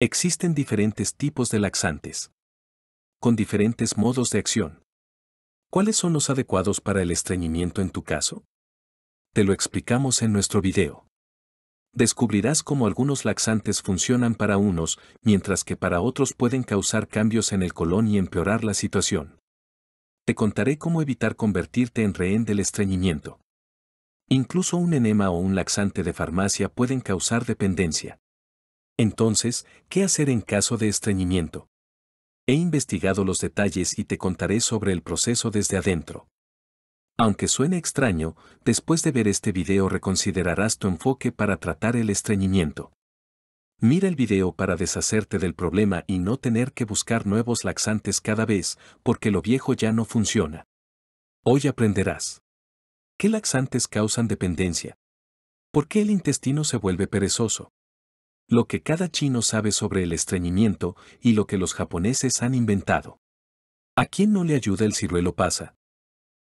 Existen diferentes tipos de laxantes. Con diferentes modos de acción. ¿Cuáles son los adecuados para el estreñimiento en tu caso? Te lo explicamos en nuestro video. Descubrirás cómo algunos laxantes funcionan para unos, mientras que para otros pueden causar cambios en el colon y empeorar la situación. Te contaré cómo evitar convertirte en rehén del estreñimiento. Incluso un enema o un laxante de farmacia pueden causar dependencia. Entonces, ¿qué hacer en caso de estreñimiento? He investigado los detalles y te contaré sobre el proceso desde adentro. Aunque suene extraño, después de ver este video reconsiderarás tu enfoque para tratar el estreñimiento. Mira el video para deshacerte del problema y no tener que buscar nuevos laxantes cada vez, porque lo viejo ya no funciona. Hoy aprenderás. ¿Qué laxantes causan dependencia? ¿Por qué el intestino se vuelve perezoso? Lo que cada chino sabe sobre el estreñimiento y lo que los japoneses han inventado. ¿A quién no le ayuda el ciruelo pasa?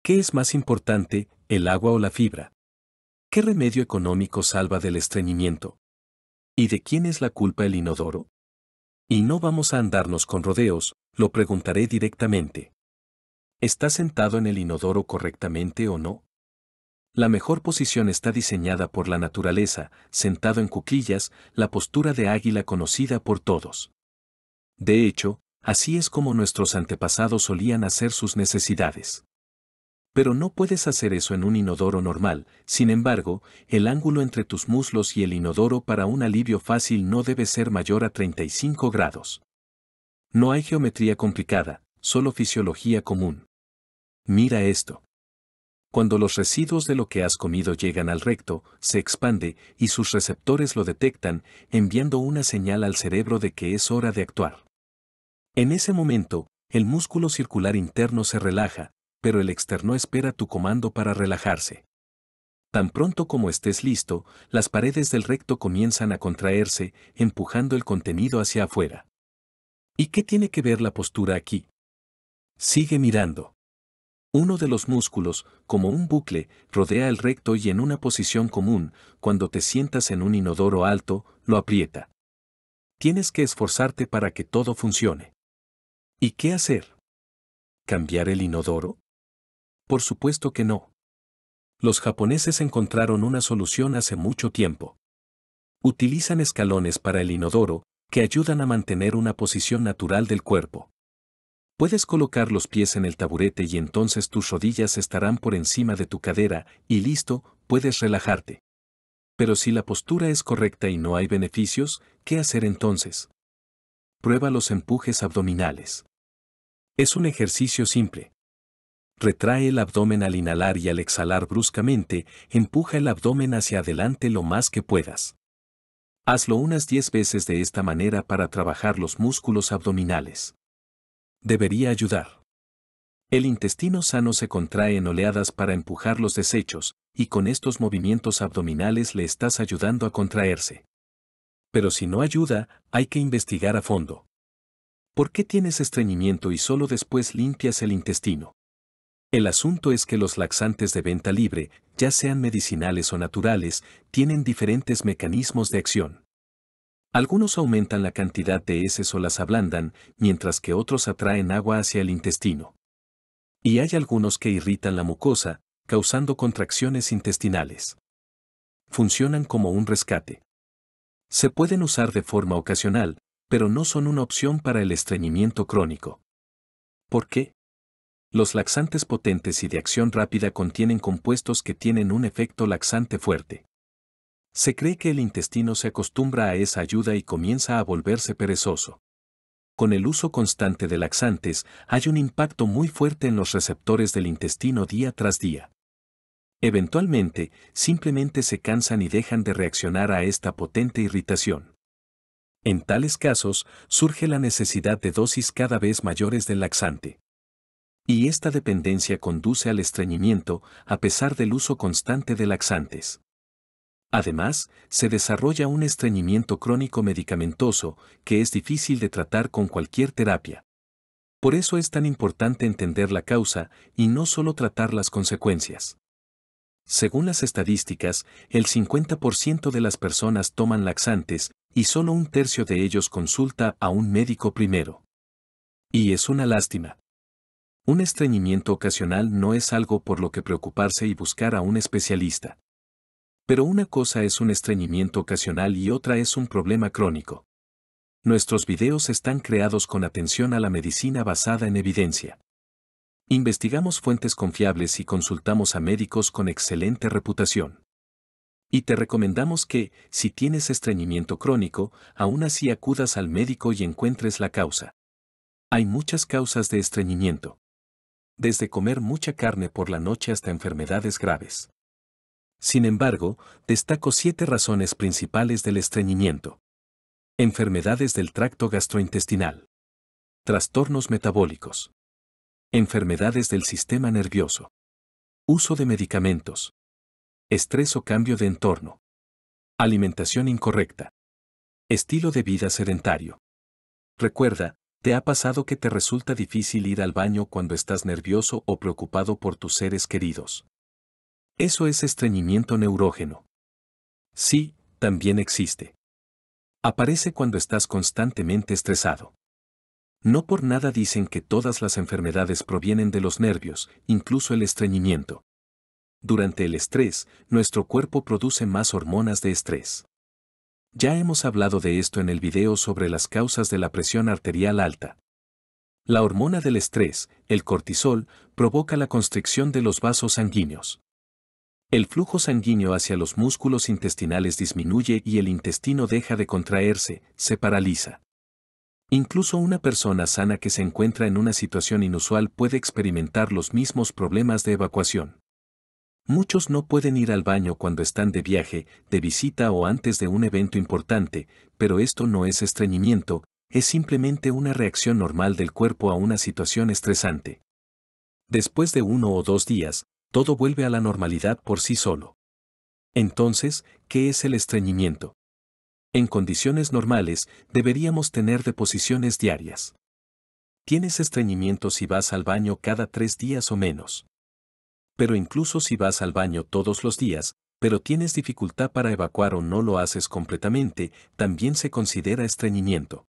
¿Qué es más importante, el agua o la fibra? ¿Qué remedio económico salva del estreñimiento? ¿Y de quién es la culpa el inodoro? Y no vamos a andarnos con rodeos, lo preguntaré directamente. ¿Está sentado en el inodoro correctamente o no? La mejor posición está diseñada por la naturaleza, sentado en cuclillas, la postura de águila conocida por todos. De hecho, así es como nuestros antepasados solían hacer sus necesidades. Pero no puedes hacer eso en un inodoro normal, sin embargo, el ángulo entre tus muslos y el inodoro para un alivio fácil no debe ser mayor a 35 grados. No hay geometría complicada, solo fisiología común. Mira esto. Cuando los residuos de lo que has comido llegan al recto, se expande y sus receptores lo detectan, enviando una señal al cerebro de que es hora de actuar. En ese momento, el músculo circular interno se relaja, pero el externo espera tu comando para relajarse. Tan pronto como estés listo, las paredes del recto comienzan a contraerse, empujando el contenido hacia afuera. ¿Y qué tiene que ver la postura aquí? Sigue mirando. Uno de los músculos, como un bucle, rodea el recto y en una posición común, cuando te sientas en un inodoro alto, lo aprieta. Tienes que esforzarte para que todo funcione. ¿Y qué hacer? ¿Cambiar el inodoro? Por supuesto que no. Los japoneses encontraron una solución hace mucho tiempo. Utilizan escalones para el inodoro, que ayudan a mantener una posición natural del cuerpo. Puedes colocar los pies en el taburete y entonces tus rodillas estarán por encima de tu cadera, y listo, puedes relajarte. Pero si la postura es correcta y no hay beneficios, ¿qué hacer entonces? Prueba los empujes abdominales. Es un ejercicio simple. Retrae el abdomen al inhalar y al exhalar bruscamente, empuja el abdomen hacia adelante lo más que puedas. Hazlo unas 10 veces de esta manera para trabajar los músculos abdominales debería ayudar. El intestino sano se contrae en oleadas para empujar los desechos, y con estos movimientos abdominales le estás ayudando a contraerse. Pero si no ayuda, hay que investigar a fondo. ¿Por qué tienes estreñimiento y solo después limpias el intestino? El asunto es que los laxantes de venta libre, ya sean medicinales o naturales, tienen diferentes mecanismos de acción. Algunos aumentan la cantidad de heces o las ablandan, mientras que otros atraen agua hacia el intestino. Y hay algunos que irritan la mucosa, causando contracciones intestinales. Funcionan como un rescate. Se pueden usar de forma ocasional, pero no son una opción para el estreñimiento crónico. ¿Por qué? Los laxantes potentes y de acción rápida contienen compuestos que tienen un efecto laxante fuerte. Se cree que el intestino se acostumbra a esa ayuda y comienza a volverse perezoso. Con el uso constante de laxantes, hay un impacto muy fuerte en los receptores del intestino día tras día. Eventualmente, simplemente se cansan y dejan de reaccionar a esta potente irritación. En tales casos, surge la necesidad de dosis cada vez mayores del laxante. Y esta dependencia conduce al estreñimiento, a pesar del uso constante de laxantes. Además, se desarrolla un estreñimiento crónico medicamentoso que es difícil de tratar con cualquier terapia. Por eso es tan importante entender la causa y no solo tratar las consecuencias. Según las estadísticas, el 50% de las personas toman laxantes y solo un tercio de ellos consulta a un médico primero. Y es una lástima. Un estreñimiento ocasional no es algo por lo que preocuparse y buscar a un especialista. Pero una cosa es un estreñimiento ocasional y otra es un problema crónico. Nuestros videos están creados con atención a la medicina basada en evidencia. Investigamos fuentes confiables y consultamos a médicos con excelente reputación. Y te recomendamos que, si tienes estreñimiento crónico, aún así acudas al médico y encuentres la causa. Hay muchas causas de estreñimiento. Desde comer mucha carne por la noche hasta enfermedades graves. Sin embargo, destaco siete razones principales del estreñimiento. Enfermedades del tracto gastrointestinal. Trastornos metabólicos. Enfermedades del sistema nervioso. Uso de medicamentos. Estrés o cambio de entorno. Alimentación incorrecta. Estilo de vida sedentario. Recuerda, ¿te ha pasado que te resulta difícil ir al baño cuando estás nervioso o preocupado por tus seres queridos? Eso es estreñimiento neurógeno. Sí, también existe. Aparece cuando estás constantemente estresado. No por nada dicen que todas las enfermedades provienen de los nervios, incluso el estreñimiento. Durante el estrés, nuestro cuerpo produce más hormonas de estrés. Ya hemos hablado de esto en el video sobre las causas de la presión arterial alta. La hormona del estrés, el cortisol, provoca la constricción de los vasos sanguíneos. El flujo sanguíneo hacia los músculos intestinales disminuye y el intestino deja de contraerse, se paraliza. Incluso una persona sana que se encuentra en una situación inusual puede experimentar los mismos problemas de evacuación. Muchos no pueden ir al baño cuando están de viaje, de visita o antes de un evento importante, pero esto no es estreñimiento, es simplemente una reacción normal del cuerpo a una situación estresante. Después de uno o dos días, todo vuelve a la normalidad por sí solo. Entonces, ¿qué es el estreñimiento? En condiciones normales, deberíamos tener deposiciones diarias. Tienes estreñimiento si vas al baño cada tres días o menos pero incluso si vas al baño todos los días, pero tienes dificultad para evacuar o no lo haces completamente, también se considera estreñimiento.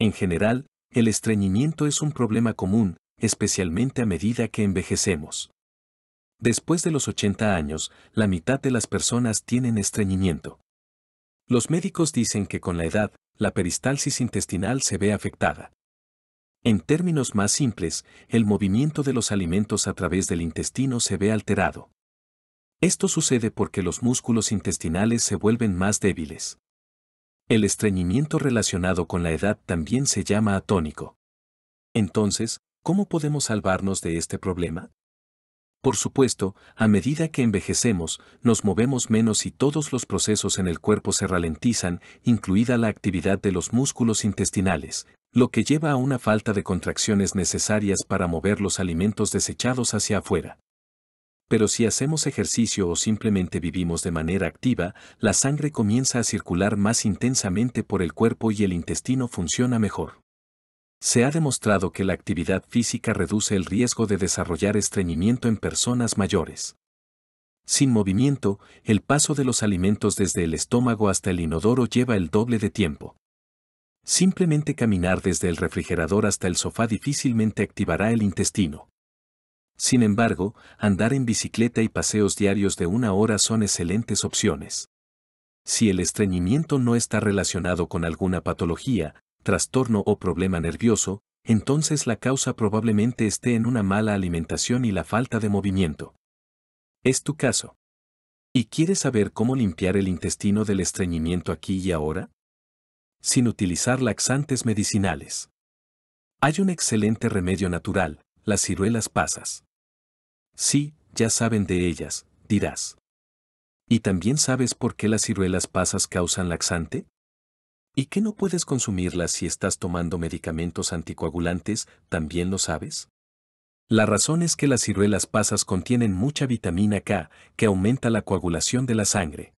En general, el estreñimiento es un problema común, especialmente a medida que envejecemos. Después de los 80 años, la mitad de las personas tienen estreñimiento. Los médicos dicen que con la edad, la peristalsis intestinal se ve afectada. En términos más simples, el movimiento de los alimentos a través del intestino se ve alterado. Esto sucede porque los músculos intestinales se vuelven más débiles. El estreñimiento relacionado con la edad también se llama atónico. Entonces, ¿cómo podemos salvarnos de este problema? Por supuesto, a medida que envejecemos, nos movemos menos y todos los procesos en el cuerpo se ralentizan, incluida la actividad de los músculos intestinales, lo que lleva a una falta de contracciones necesarias para mover los alimentos desechados hacia afuera. Pero si hacemos ejercicio o simplemente vivimos de manera activa, la sangre comienza a circular más intensamente por el cuerpo y el intestino funciona mejor. Se ha demostrado que la actividad física reduce el riesgo de desarrollar estreñimiento en personas mayores. Sin movimiento, el paso de los alimentos desde el estómago hasta el inodoro lleva el doble de tiempo. Simplemente caminar desde el refrigerador hasta el sofá difícilmente activará el intestino. Sin embargo, andar en bicicleta y paseos diarios de una hora son excelentes opciones. Si el estreñimiento no está relacionado con alguna patología, trastorno o problema nervioso, entonces la causa probablemente esté en una mala alimentación y la falta de movimiento. ¿Es tu caso? ¿Y quieres saber cómo limpiar el intestino del estreñimiento aquí y ahora? sin utilizar laxantes medicinales. Hay un excelente remedio natural, las ciruelas pasas. Sí, ya saben de ellas, dirás. ¿Y también sabes por qué las ciruelas pasas causan laxante? ¿Y que no puedes consumirlas si estás tomando medicamentos anticoagulantes, también lo sabes? La razón es que las ciruelas pasas contienen mucha vitamina K, que aumenta la coagulación de la sangre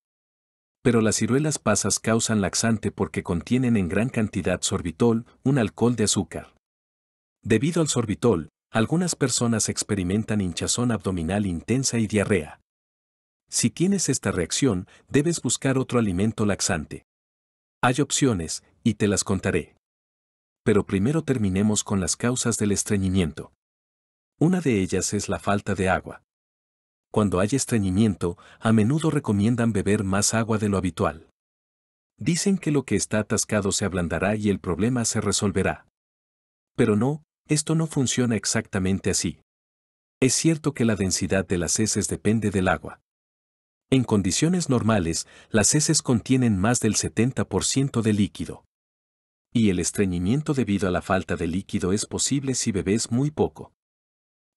pero las ciruelas pasas causan laxante porque contienen en gran cantidad sorbitol, un alcohol de azúcar. Debido al sorbitol, algunas personas experimentan hinchazón abdominal intensa y diarrea. Si tienes esta reacción, debes buscar otro alimento laxante. Hay opciones, y te las contaré. Pero primero terminemos con las causas del estreñimiento. Una de ellas es la falta de agua. Cuando hay estreñimiento, a menudo recomiendan beber más agua de lo habitual. Dicen que lo que está atascado se ablandará y el problema se resolverá. Pero no, esto no funciona exactamente así. Es cierto que la densidad de las heces depende del agua. En condiciones normales, las heces contienen más del 70% de líquido. Y el estreñimiento debido a la falta de líquido es posible si bebes muy poco.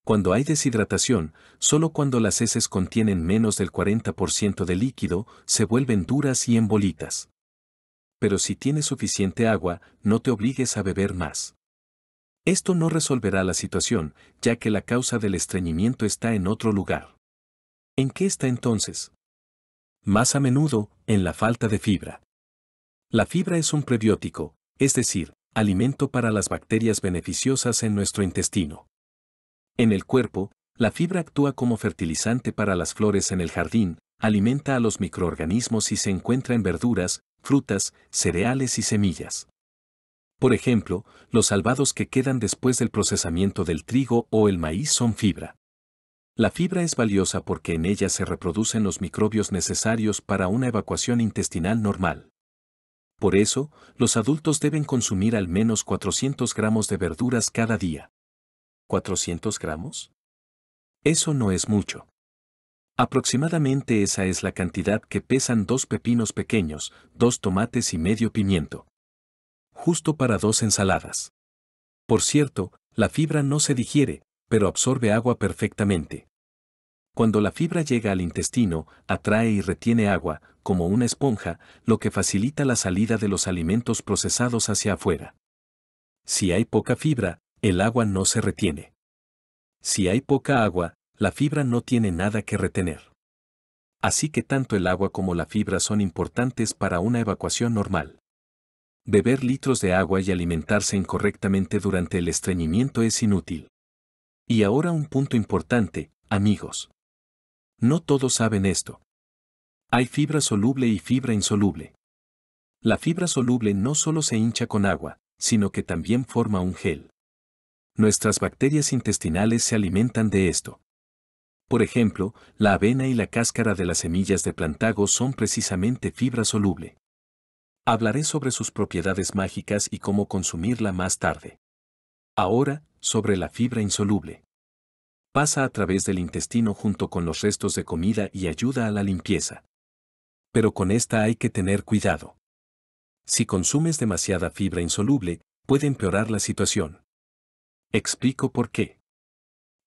Cuando hay deshidratación, solo cuando las heces contienen menos del 40% de líquido, se vuelven duras y en bolitas. Pero si tienes suficiente agua, no te obligues a beber más. Esto no resolverá la situación, ya que la causa del estreñimiento está en otro lugar. ¿En qué está entonces? Más a menudo, en la falta de fibra. La fibra es un prebiótico, es decir, alimento para las bacterias beneficiosas en nuestro intestino. En el cuerpo, la fibra actúa como fertilizante para las flores en el jardín, alimenta a los microorganismos y se encuentra en verduras, frutas, cereales y semillas. Por ejemplo, los salvados que quedan después del procesamiento del trigo o el maíz son fibra. La fibra es valiosa porque en ella se reproducen los microbios necesarios para una evacuación intestinal normal. Por eso, los adultos deben consumir al menos 400 gramos de verduras cada día. ¿400 gramos? Eso no es mucho. Aproximadamente esa es la cantidad que pesan dos pepinos pequeños, dos tomates y medio pimiento justo para dos ensaladas. Por cierto, la fibra no se digiere, pero absorbe agua perfectamente. Cuando la fibra llega al intestino, atrae y retiene agua, como una esponja, lo que facilita la salida de los alimentos procesados hacia afuera. Si hay poca fibra, el agua no se retiene. Si hay poca agua, la fibra no tiene nada que retener. Así que tanto el agua como la fibra son importantes para una evacuación normal. Beber litros de agua y alimentarse incorrectamente durante el estreñimiento es inútil. Y ahora un punto importante, amigos. No todos saben esto. Hay fibra soluble y fibra insoluble. La fibra soluble no solo se hincha con agua, sino que también forma un gel. Nuestras bacterias intestinales se alimentan de esto. Por ejemplo, la avena y la cáscara de las semillas de plantago son precisamente fibra soluble. Hablaré sobre sus propiedades mágicas y cómo consumirla más tarde. Ahora, sobre la fibra insoluble. Pasa a través del intestino junto con los restos de comida y ayuda a la limpieza. Pero con esta hay que tener cuidado. Si consumes demasiada fibra insoluble, puede empeorar la situación. Explico por qué.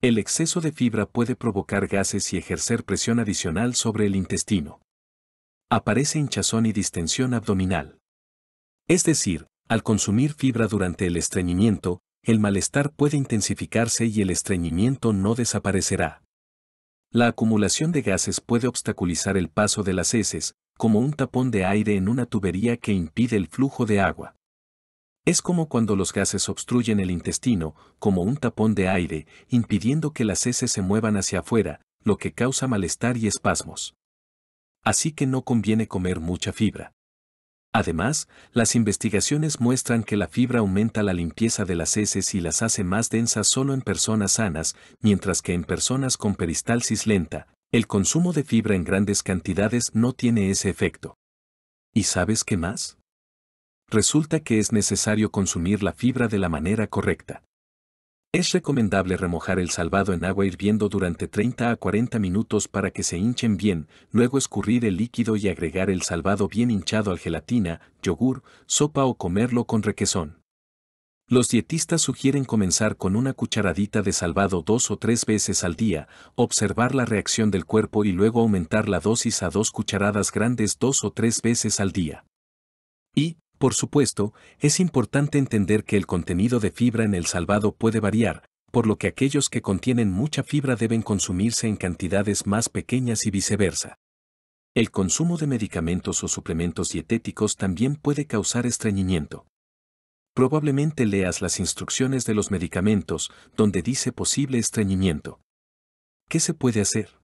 El exceso de fibra puede provocar gases y ejercer presión adicional sobre el intestino aparece hinchazón y distensión abdominal. Es decir, al consumir fibra durante el estreñimiento, el malestar puede intensificarse y el estreñimiento no desaparecerá. La acumulación de gases puede obstaculizar el paso de las heces, como un tapón de aire en una tubería que impide el flujo de agua. Es como cuando los gases obstruyen el intestino, como un tapón de aire, impidiendo que las heces se muevan hacia afuera, lo que causa malestar y espasmos así que no conviene comer mucha fibra. Además, las investigaciones muestran que la fibra aumenta la limpieza de las heces y las hace más densas solo en personas sanas, mientras que en personas con peristalsis lenta, el consumo de fibra en grandes cantidades no tiene ese efecto. ¿Y sabes qué más? Resulta que es necesario consumir la fibra de la manera correcta. Es recomendable remojar el salvado en agua hirviendo durante 30 a 40 minutos para que se hinchen bien, luego escurrir el líquido y agregar el salvado bien hinchado al gelatina, yogur, sopa o comerlo con requesón. Los dietistas sugieren comenzar con una cucharadita de salvado dos o tres veces al día, observar la reacción del cuerpo y luego aumentar la dosis a dos cucharadas grandes dos o tres veces al día. Y, por supuesto, es importante entender que el contenido de fibra en el salvado puede variar, por lo que aquellos que contienen mucha fibra deben consumirse en cantidades más pequeñas y viceversa. El consumo de medicamentos o suplementos dietéticos también puede causar estreñimiento. Probablemente leas las instrucciones de los medicamentos, donde dice posible estreñimiento. ¿Qué se puede hacer?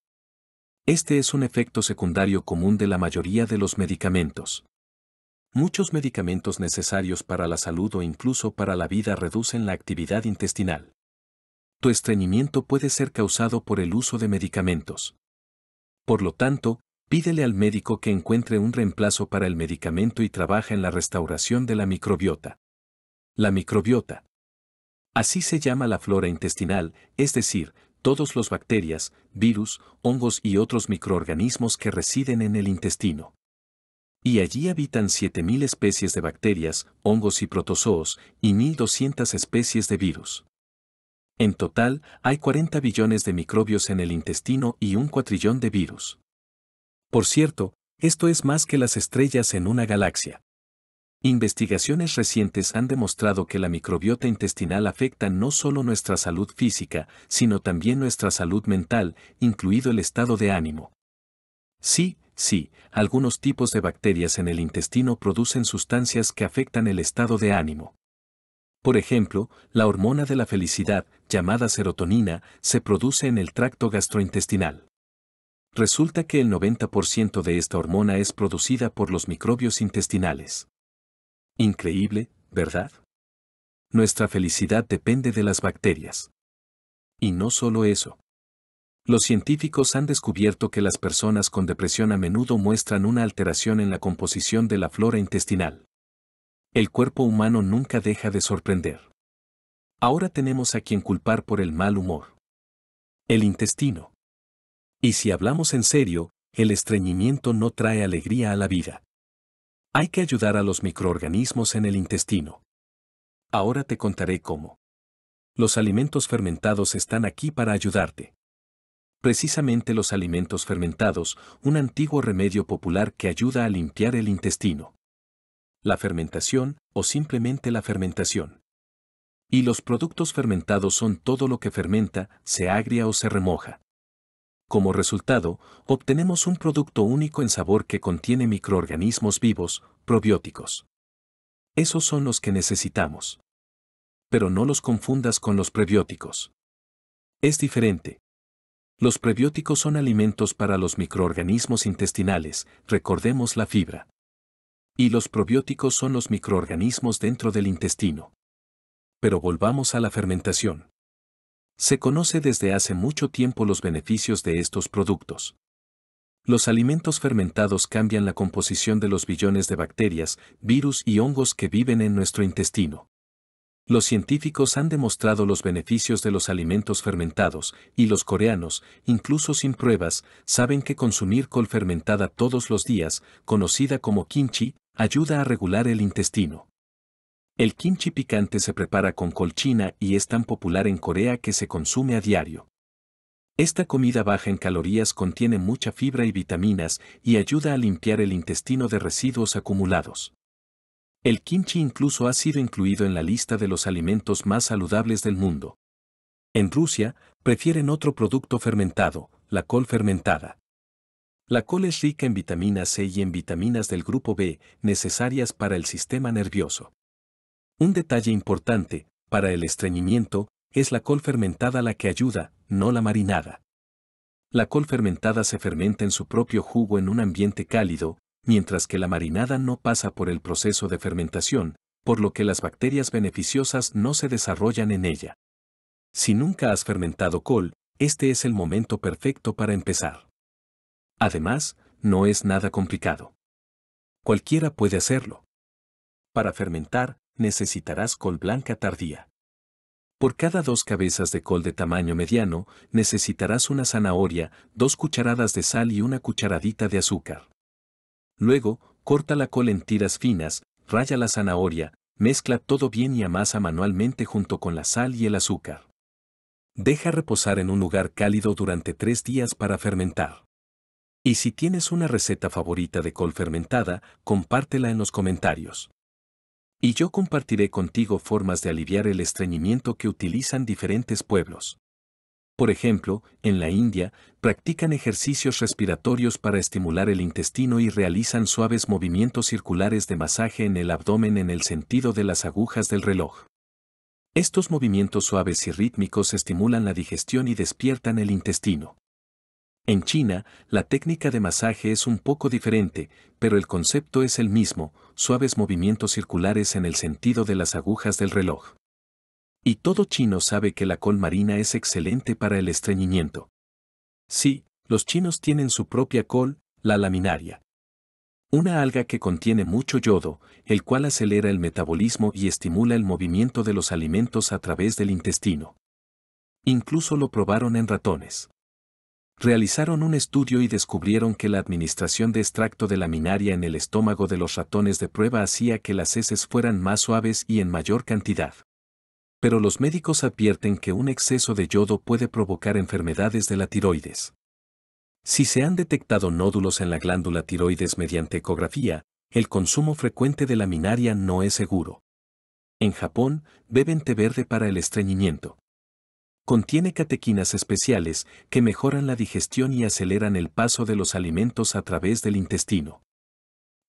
Este es un efecto secundario común de la mayoría de los medicamentos. Muchos medicamentos necesarios para la salud o incluso para la vida reducen la actividad intestinal. Tu estreñimiento puede ser causado por el uso de medicamentos. Por lo tanto, pídele al médico que encuentre un reemplazo para el medicamento y trabaja en la restauración de la microbiota. La microbiota. Así se llama la flora intestinal, es decir, todos los bacterias, virus, hongos y otros microorganismos que residen en el intestino. Y allí habitan 7.000 especies de bacterias, hongos y protozoos, y 1.200 especies de virus. En total, hay 40 billones de microbios en el intestino y un cuatrillón de virus. Por cierto, esto es más que las estrellas en una galaxia. Investigaciones recientes han demostrado que la microbiota intestinal afecta no solo nuestra salud física, sino también nuestra salud mental, incluido el estado de ánimo. Sí, sí, algunos tipos de bacterias en el intestino producen sustancias que afectan el estado de ánimo. Por ejemplo, la hormona de la felicidad, llamada serotonina, se produce en el tracto gastrointestinal. Resulta que el 90% de esta hormona es producida por los microbios intestinales. Increíble, ¿verdad? Nuestra felicidad depende de las bacterias. Y no solo eso. Los científicos han descubierto que las personas con depresión a menudo muestran una alteración en la composición de la flora intestinal. El cuerpo humano nunca deja de sorprender. Ahora tenemos a quien culpar por el mal humor. El intestino. Y si hablamos en serio, el estreñimiento no trae alegría a la vida. Hay que ayudar a los microorganismos en el intestino. Ahora te contaré cómo. Los alimentos fermentados están aquí para ayudarte. Precisamente los alimentos fermentados, un antiguo remedio popular que ayuda a limpiar el intestino. La fermentación, o simplemente la fermentación. Y los productos fermentados son todo lo que fermenta, se agria o se remoja. Como resultado, obtenemos un producto único en sabor que contiene microorganismos vivos, probióticos. Esos son los que necesitamos. Pero no los confundas con los prebióticos. Es diferente. Los prebióticos son alimentos para los microorganismos intestinales, recordemos la fibra. Y los probióticos son los microorganismos dentro del intestino. Pero volvamos a la fermentación. Se conoce desde hace mucho tiempo los beneficios de estos productos. Los alimentos fermentados cambian la composición de los billones de bacterias, virus y hongos que viven en nuestro intestino. Los científicos han demostrado los beneficios de los alimentos fermentados, y los coreanos, incluso sin pruebas, saben que consumir col fermentada todos los días, conocida como kimchi, ayuda a regular el intestino. El kimchi picante se prepara con colchina y es tan popular en Corea que se consume a diario. Esta comida baja en calorías contiene mucha fibra y vitaminas y ayuda a limpiar el intestino de residuos acumulados. El kimchi incluso ha sido incluido en la lista de los alimentos más saludables del mundo. En Rusia, prefieren otro producto fermentado, la col fermentada. La col es rica en vitamina C y en vitaminas del grupo B, necesarias para el sistema nervioso. Un detalle importante, para el estreñimiento, es la col fermentada la que ayuda, no la marinada. La col fermentada se fermenta en su propio jugo en un ambiente cálido, mientras que la marinada no pasa por el proceso de fermentación, por lo que las bacterias beneficiosas no se desarrollan en ella. Si nunca has fermentado col, este es el momento perfecto para empezar. Además, no es nada complicado. Cualquiera puede hacerlo. Para fermentar, necesitarás col blanca tardía. Por cada dos cabezas de col de tamaño mediano, necesitarás una zanahoria, dos cucharadas de sal y una cucharadita de azúcar. Luego, corta la col en tiras finas, raya la zanahoria, mezcla todo bien y amasa manualmente junto con la sal y el azúcar. Deja reposar en un lugar cálido durante tres días para fermentar. Y si tienes una receta favorita de col fermentada, compártela en los comentarios. Y yo compartiré contigo formas de aliviar el estreñimiento que utilizan diferentes pueblos. Por ejemplo, en la India, practican ejercicios respiratorios para estimular el intestino y realizan suaves movimientos circulares de masaje en el abdomen en el sentido de las agujas del reloj. Estos movimientos suaves y rítmicos estimulan la digestión y despiertan el intestino. En China, la técnica de masaje es un poco diferente, pero el concepto es el mismo, suaves movimientos circulares en el sentido de las agujas del reloj. Y todo chino sabe que la col marina es excelente para el estreñimiento. Sí, los chinos tienen su propia col, la laminaria. Una alga que contiene mucho yodo, el cual acelera el metabolismo y estimula el movimiento de los alimentos a través del intestino. Incluso lo probaron en ratones. Realizaron un estudio y descubrieron que la administración de extracto de laminaria en el estómago de los ratones de prueba hacía que las heces fueran más suaves y en mayor cantidad. Pero los médicos advierten que un exceso de yodo puede provocar enfermedades de la tiroides. Si se han detectado nódulos en la glándula tiroides mediante ecografía, el consumo frecuente de laminaria no es seguro. En Japón, beben té verde para el estreñimiento. Contiene catequinas especiales que mejoran la digestión y aceleran el paso de los alimentos a través del intestino.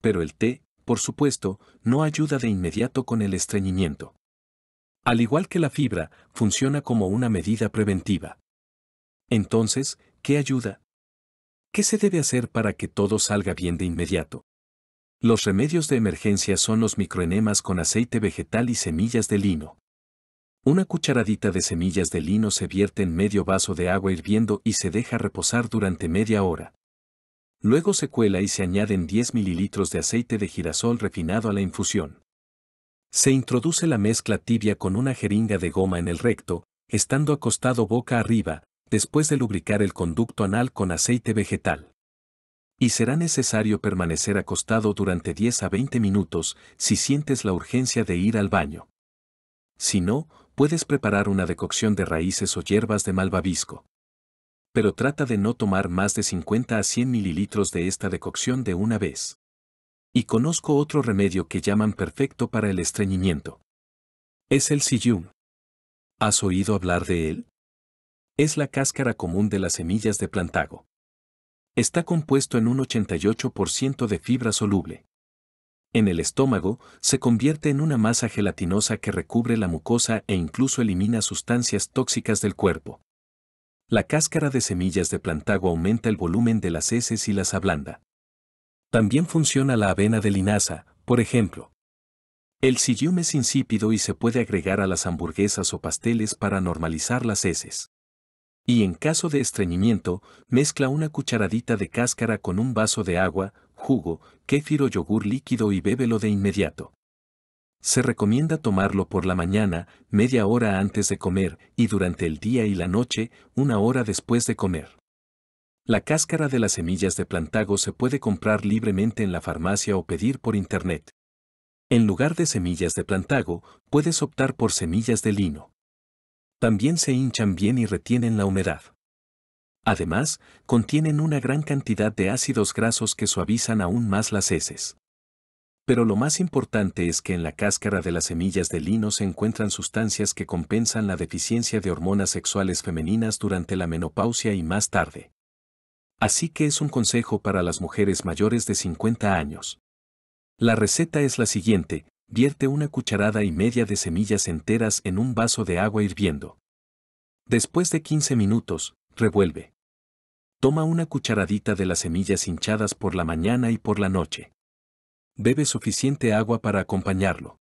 Pero el té, por supuesto, no ayuda de inmediato con el estreñimiento. Al igual que la fibra, funciona como una medida preventiva. Entonces, ¿qué ayuda? ¿Qué se debe hacer para que todo salga bien de inmediato? Los remedios de emergencia son los microenemas con aceite vegetal y semillas de lino. Una cucharadita de semillas de lino se vierte en medio vaso de agua hirviendo y se deja reposar durante media hora. Luego se cuela y se añaden 10 mililitros de aceite de girasol refinado a la infusión. Se introduce la mezcla tibia con una jeringa de goma en el recto, estando acostado boca arriba, después de lubricar el conducto anal con aceite vegetal. Y será necesario permanecer acostado durante 10 a 20 minutos si sientes la urgencia de ir al baño. Si no, puedes preparar una decocción de raíces o hierbas de malvavisco. Pero trata de no tomar más de 50 a 100 mililitros de esta decocción de una vez. Y conozco otro remedio que llaman perfecto para el estreñimiento. Es el sillum. ¿Has oído hablar de él? es la cáscara común de las semillas de plantago. Está compuesto en un 88% de fibra soluble. En el estómago, se convierte en una masa gelatinosa que recubre la mucosa e incluso elimina sustancias tóxicas del cuerpo. La cáscara de semillas de plantago aumenta el volumen de las heces y las ablanda. También funciona la avena de linaza, por ejemplo. El psyllium es insípido y se puede agregar a las hamburguesas o pasteles para normalizar las heces. Y en caso de estreñimiento, mezcla una cucharadita de cáscara con un vaso de agua, jugo, kéfir o yogur líquido y bébelo de inmediato. Se recomienda tomarlo por la mañana, media hora antes de comer, y durante el día y la noche, una hora después de comer. La cáscara de las semillas de plantago se puede comprar libremente en la farmacia o pedir por internet. En lugar de semillas de plantago, puedes optar por semillas de lino también se hinchan bien y retienen la humedad. Además, contienen una gran cantidad de ácidos grasos que suavizan aún más las heces. Pero lo más importante es que en la cáscara de las semillas de lino se encuentran sustancias que compensan la deficiencia de hormonas sexuales femeninas durante la menopausia y más tarde. Así que es un consejo para las mujeres mayores de 50 años. La receta es la siguiente, vierte una cucharada y media de semillas enteras en un vaso de agua hirviendo. Después de 15 minutos, revuelve. Toma una cucharadita de las semillas hinchadas por la mañana y por la noche. Bebe suficiente agua para acompañarlo.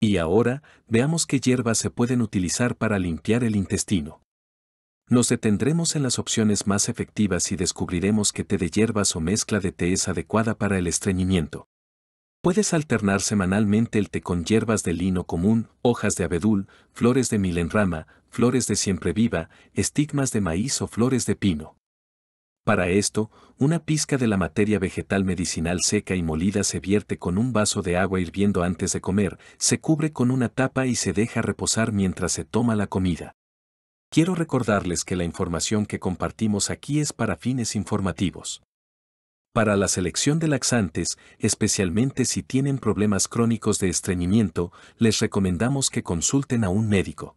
Y ahora, veamos qué hierbas se pueden utilizar para limpiar el intestino. Nos detendremos en las opciones más efectivas y descubriremos que té de hierbas o mezcla de té es adecuada para el estreñimiento. Puedes alternar semanalmente el té con hierbas de lino común, hojas de abedul, flores de milenrama, flores de siempre viva, estigmas de maíz o flores de pino. Para esto, una pizca de la materia vegetal medicinal seca y molida se vierte con un vaso de agua hirviendo antes de comer, se cubre con una tapa y se deja reposar mientras se toma la comida. Quiero recordarles que la información que compartimos aquí es para fines informativos. Para la selección de laxantes, especialmente si tienen problemas crónicos de estreñimiento, les recomendamos que consulten a un médico.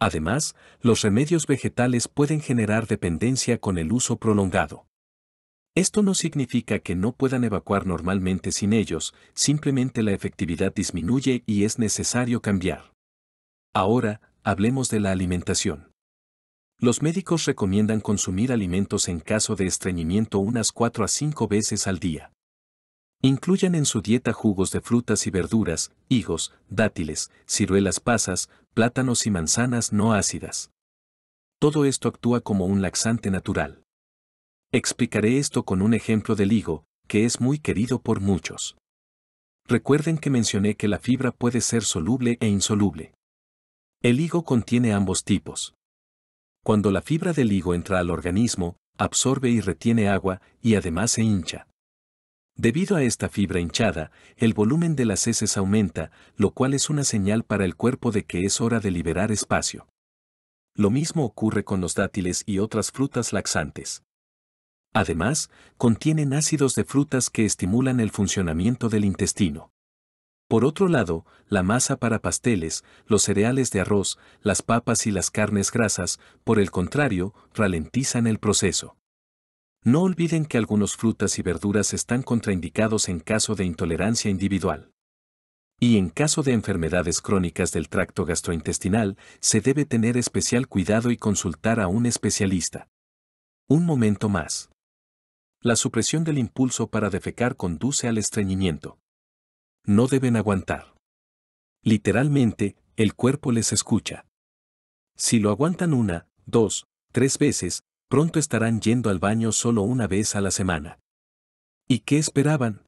Además, los remedios vegetales pueden generar dependencia con el uso prolongado. Esto no significa que no puedan evacuar normalmente sin ellos, simplemente la efectividad disminuye y es necesario cambiar. Ahora, hablemos de la alimentación. Los médicos recomiendan consumir alimentos en caso de estreñimiento unas 4 a 5 veces al día. Incluyan en su dieta jugos de frutas y verduras, higos, dátiles, ciruelas pasas, plátanos y manzanas no ácidas. Todo esto actúa como un laxante natural. Explicaré esto con un ejemplo del higo, que es muy querido por muchos. Recuerden que mencioné que la fibra puede ser soluble e insoluble. El higo contiene ambos tipos. Cuando la fibra del higo entra al organismo, absorbe y retiene agua y además se hincha. Debido a esta fibra hinchada, el volumen de las heces aumenta, lo cual es una señal para el cuerpo de que es hora de liberar espacio. Lo mismo ocurre con los dátiles y otras frutas laxantes. Además, contienen ácidos de frutas que estimulan el funcionamiento del intestino. Por otro lado, la masa para pasteles, los cereales de arroz, las papas y las carnes grasas, por el contrario, ralentizan el proceso. No olviden que algunos frutas y verduras están contraindicados en caso de intolerancia individual. Y en caso de enfermedades crónicas del tracto gastrointestinal, se debe tener especial cuidado y consultar a un especialista. Un momento más. La supresión del impulso para defecar conduce al estreñimiento. No deben aguantar. Literalmente, el cuerpo les escucha. Si lo aguantan una, dos, tres veces, pronto estarán yendo al baño solo una vez a la semana. ¿Y qué esperaban?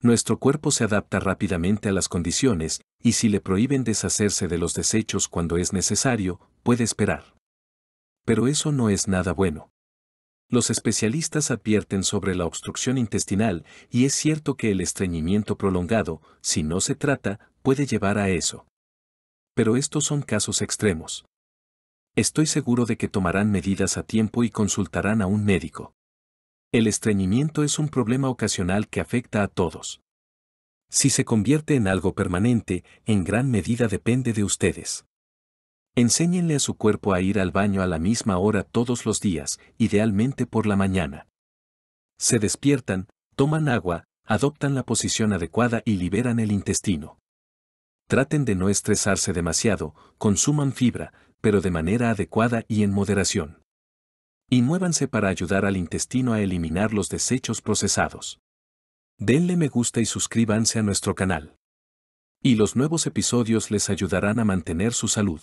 Nuestro cuerpo se adapta rápidamente a las condiciones, y si le prohíben deshacerse de los desechos cuando es necesario, puede esperar. Pero eso no es nada bueno. Los especialistas advierten sobre la obstrucción intestinal y es cierto que el estreñimiento prolongado, si no se trata, puede llevar a eso. Pero estos son casos extremos. Estoy seguro de que tomarán medidas a tiempo y consultarán a un médico. El estreñimiento es un problema ocasional que afecta a todos. Si se convierte en algo permanente, en gran medida depende de ustedes. Enséñenle a su cuerpo a ir al baño a la misma hora todos los días, idealmente por la mañana. Se despiertan, toman agua, adoptan la posición adecuada y liberan el intestino. Traten de no estresarse demasiado, consuman fibra, pero de manera adecuada y en moderación. Y muévanse para ayudar al intestino a eliminar los desechos procesados. Denle me gusta y suscríbanse a nuestro canal. Y los nuevos episodios les ayudarán a mantener su salud.